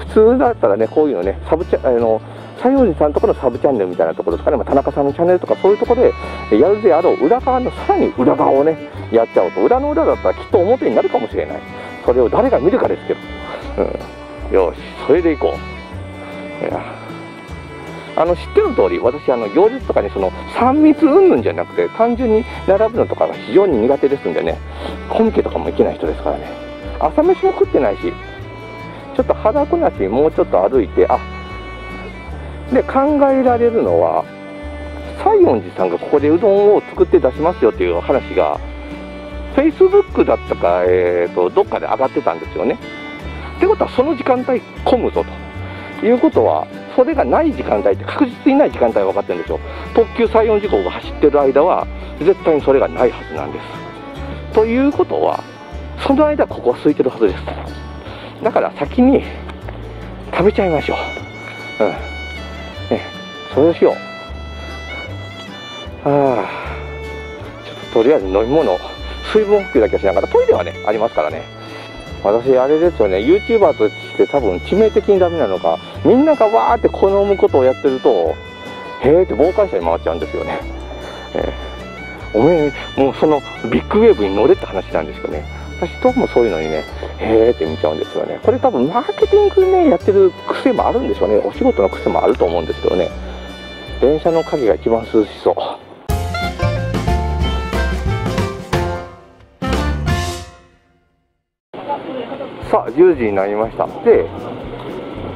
普通だったらね、こういうのね、サブチャ、あの、西洋人さんとこのサブチャンネルみたいなところとかね、まあ、田中さんのチャンネルとかそういうところでやるであろう裏側のさらに裏側をね、やっちゃおうと、裏の裏だったらきっと表になるかもしれない。それを誰が見るかですけど。うん。よし、それでいこう。いや。あの知ってる通り、私、あの行列とかにその3密云々じゃなくて、単純に並ぶのとかが非常に苦手ですんでね、コミケとかも行けない人ですからね、朝飯も食ってないし、ちょっと肌こなし、もうちょっと歩いて、あで考えられるのは、西園寺さんがここでうどんを作って出しますよっていう話が、フェイスブックだったか、えーと、どっかで上がってたんですよね。ってことは、その時間帯混むぞということは、それがない時間帯って確実にない時間帯は分かってるんですよ。特急西園寺号が走ってる間は、絶対にそれがないはずなんです。ということは、その間、ここは空いてるはずです。だから先に食べちゃいましょう。うん。ね、それをしよう。ああ、ちょっととりあえず飲み物、水分補給だけしながら、トイレはね、ありますからね。私、あれですよね、YouTuber として多分致命的にダメなのか、みんながわーって好むことをやってると、へーって傍観者に回っちゃうんですよね。えー、おめえ、もうそのビッグウェーブに乗れって話なんですよね。私どうもそういうのにね、へーって見ちゃうんですよね。これ多分マーケティングね、やってる癖もあるんでしょうね。お仕事の癖もあると思うんですけどね。電車の影が一番涼しそう。さあ、10時になりました。で、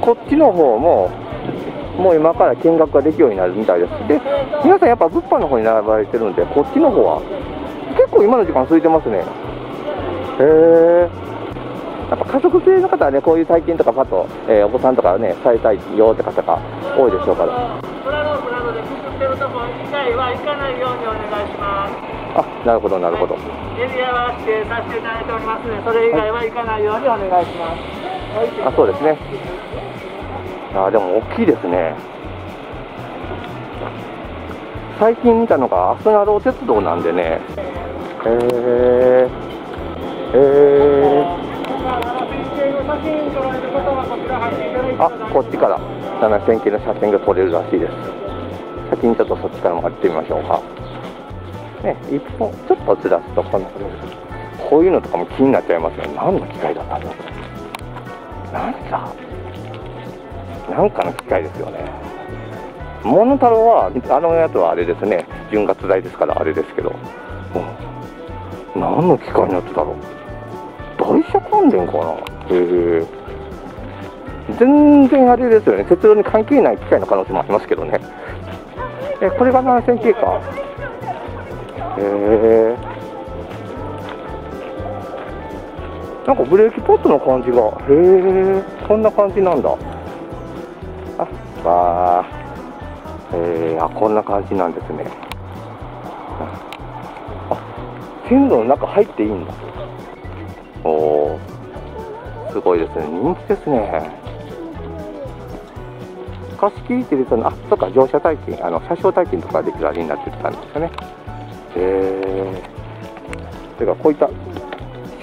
こっちの方も、もう今から見学ができるようになるみたいです。で、皆さんやっぱ物販の方に並ばれてるんで、こっちの方は、結構今の時間空いてますね。へえ。やっぱ家族連れの方はね、こういう体験とかパッと、えー、お子さんとかね、されたいよって方が多いでしょうから。あ、なるほど、なるほど。エリアは指定させていただいておりますので、それ以外は行かないようにお願いします。はい、あ、そうですね。あ、でも大きいですね。最近見たのがあすなろう鉄道なんでね。へえー。えー、あこっちから。7000系の写真が撮れるらしいです。先にちょっとそっちからも行ってみましょうか。ね一本ちょっとずらすとこんなこういうのとかも気になっちゃいますよ何の機械だったんだ。何だなんかの機械ですよね。モノタロはあのやつはあれですね。純活材ですからあれですけど、うん、何の機械になってたろう。台車関連かな？へえ全然あれですよね。鉄道に関係ない機械の可能性もありますけどね。えこれが7000系か？へえなんかブレーキポットの感じが。へえこんな感じなんだ。あわあえー、あこんな感じなんですね。あ線路の中入っていいんだ。おおすごいですね。人気ですね。貸し切りって言うとあそっか乗車体験あの車掌体験とかできるあれになってたんですよね。へえそれかこういった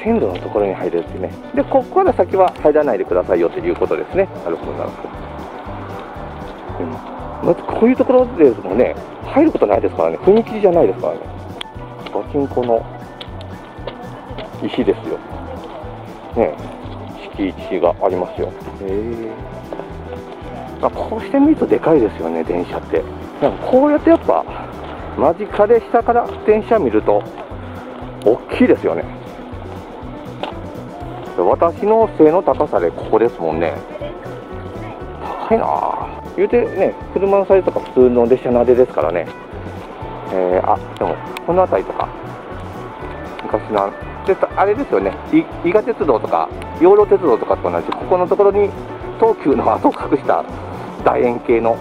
線路のところに入れるってね。でここから先は入らないでくださいよということですね。なるほどなるほど、うん、まずこういうところですもんね入ることないですからね。踏切じゃないですからね。ガチンコの石ですよ。ね、敷地がありますよ。へえ。まあ、こうして見るとでかいですよね、電車って。なんかこうやってやっぱ、間近で下から電車見ると、大きいですよね。私の背の高さでここですもんね。高いなぁ。言うてね、車のサイズとか普通の列車のあれですからね。えー、あ、でも、この辺りとか、昔のであれですよね、伊賀鉄道とか養老鉄道とかと同じ、ここのところに東急の跡を隠した楕円形の、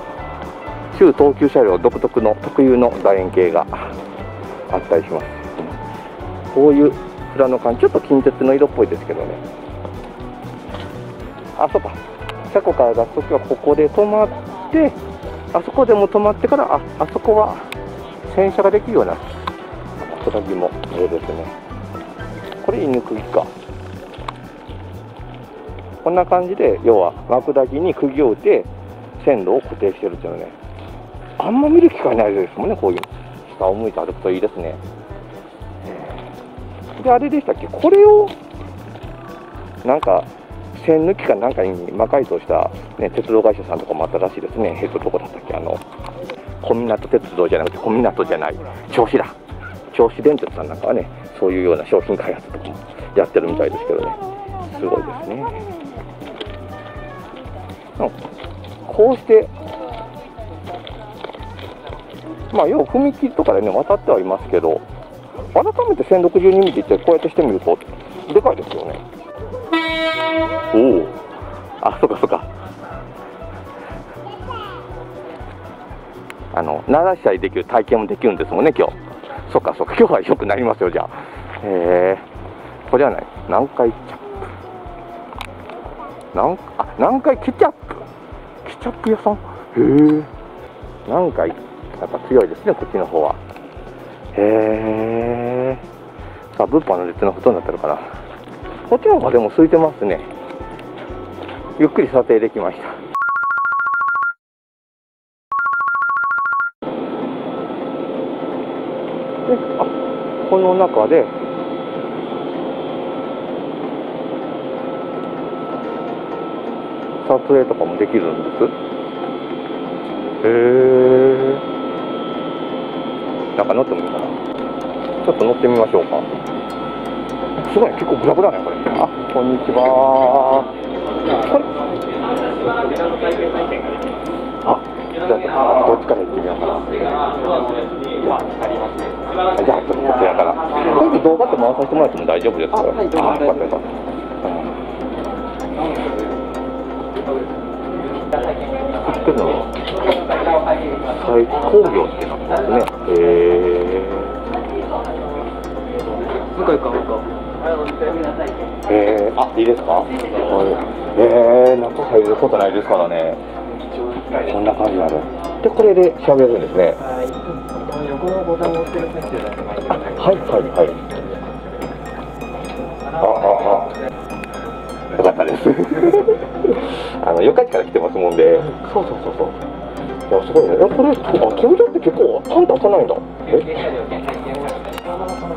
旧東急車両独特の特有の楕円形が あったりします。こういう裏の感じ、ちょっと近鉄の色っぽいですけどね。あ、そうか、車庫から出すときはここで止まって、あそこでも止まってから、ああそこは洗車ができるような、こたぎも上ですね。これ犬釘か。こんな感じで要は幕抱きに釘を打って線路を固定してるっていうのねあんま見る機会ないですもんねこういう下を向いて歩くといいですねであれでしたっけこれをなんか。線抜きか。なんか。に魔改造した、ね、鉄道会社さんとか。もあったらしいですねえっとこだったっけあの小湊鉄道じゃなくて小湊じゃない銚子だ銚子電鉄さんなんかはねそういうような商品開発とかもやってるみたいですけどね。すごいですね。こうしてまあ要は踏切とかでね渡ってはいますけど改めて1062ミリってこうやってしてみるとでかいですよね。おお。あそっかそっか。あの鳴らしたりできる体験もできるんですもんね今日。そっかそっか。今日はよくなりますよじゃあ。へえこれはない？南海チャップなんあ南海ケチャップ？ケチャップ屋さん？へえ南海やっぱ強いですねこっちの方は。へえさあ物販の列のことになってるかな。こっちの方がでも空いてますね。ゆっくり撮影できました。この中で撮影とかもできるんです。へえなんか乗ってもいいかな。ちょっと乗ってみましょうか。すごい結構グラグラねこれ。あこんにちは。これ？あじゃあどっちから行ってみようかな。あじゃあちょっとこちらから。これで動画って回させてもらっても大丈夫ですかあ、はい、よかったよかった作るの最工業ってなってますね。へえ向こう行こう向えー、あいいですか、はい、えー、中入ることないですからね。こんな感じになる。でこれで喋るんですね。はい横のボタンを押してる選手でもらってはいはい。はいあああよかったです。あの四日市から来てますもんで。そうそうそうそう。いやすごいね。えこれあ飛び出って結構パンと開かないんだ。え？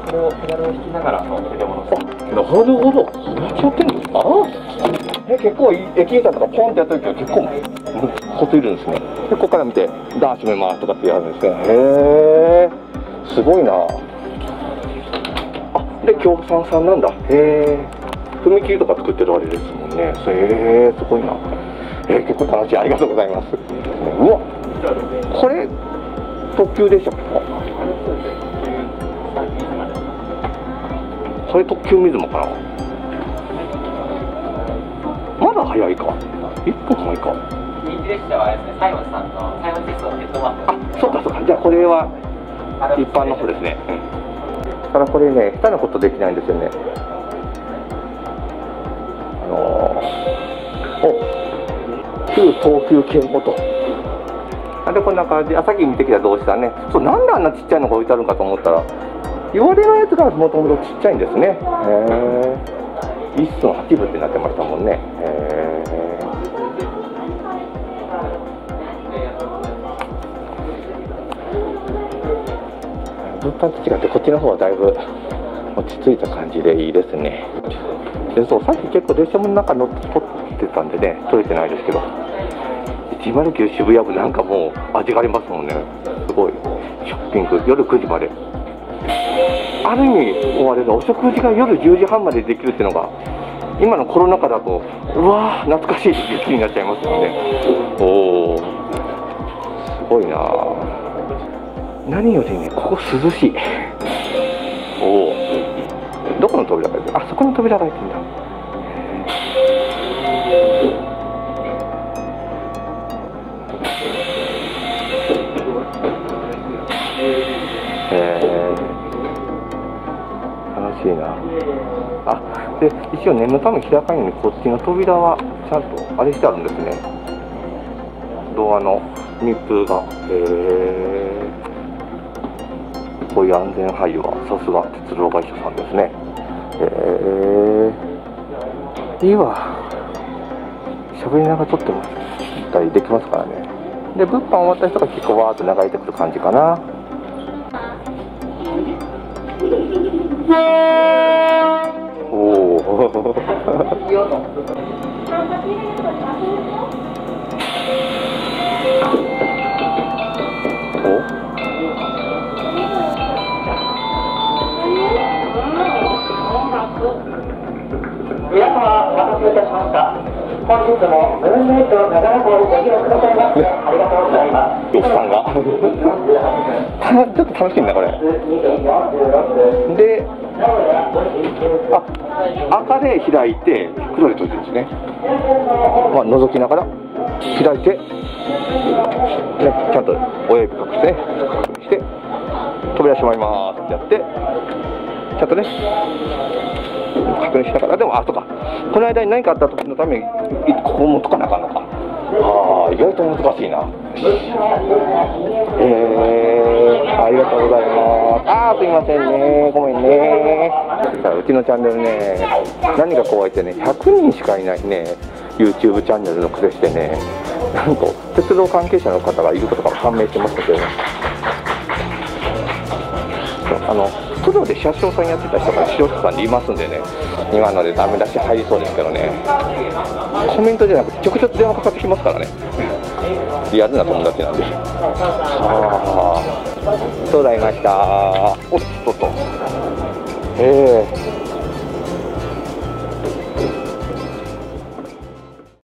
これをペダルを引きながら乗ってもらってなるほど。それやってんの？あえ結構駅員さんとかポンってやった時は結構コツいるんですねでここから見てダー閉めますとかってやるんですねへえすごいな。あで協賛さんなんだ。へえ踏切とか作ってるあれですもんね。へえすごいな。えー、結構楽しい。ありがとうございます。うわ。これ特急でしたかこれ特急水間かな？まだ早いか。1分前か人気列車はですね、西門さんの西門鉄道ヘッドマップあそうかそうか。じゃあこれは一般の方ですね。うん。ただこれね下手なことできないんですよね。あのー、お旧東急系元あでこんな感じ？あさっき見てきた同士だね。そうなんであんなちっちゃいのが置いてあるんかと思ったら言われのやつがもともとちっちゃいんですね。へえ一寸八分ってなってましたもんね。へえ物販と違ってこっちの方はだいぶ落ち着いた感じでいいですね。でそうさっき結構電車も中乗って撮ってたんでね撮れてないですけど109渋谷部なんかもう味がありますもんね。すごい。ショッピング夜9時まで。ある意味終われるお食事が夜10時半までできるっていうのが今のコロナ禍だとうわー懐かしいって気になっちゃいますよね。おおすごいな何よりねここ涼しい。おおどこの扉が開いてる？あそこの扉が開いてるんだ。へえ。楽しいな。あで一応念のため開かんようにこっちの扉はちゃんとあれしてあるんですね。ドアの密封が。へえ。こういう安全配慮はさすが鉄道会社さんですね。へえいいわ喋りながら撮ってもたりできますからね。で物販終わった人が結構わーっと流れてくる感じかな。おお 本日もムーンナイト長良港ご利用くださいましてありがとうございますおっさんが？ちょっと楽しいんだこれ。であ赤で開いて黒で閉じるんですね。まあ覗きながら開いて、ね、ちゃんと親指隠してね確認して扉閉まりますってやってちゃんとね確認しながら。でもあそうか。この間に何かあった時のためにいここ持っとかなあかんのか。ああ意外と難しいな。えー、ありがとうございます。あーすいませんね。ごめんね。うちのチャンネルね何が怖いってね100人しかいないね YouTube チャンネルの癖してねなんと鉄道関係者の方がいることが判明してますけど。ねあのプロで車掌さんやってた人が視聴者さんでいますんでね今のでダメ出し入りそうですけどねコメントじゃなくて直接電話かかってきますからねリアルな友達なんで。ああそうだいました。おっとっと。ええ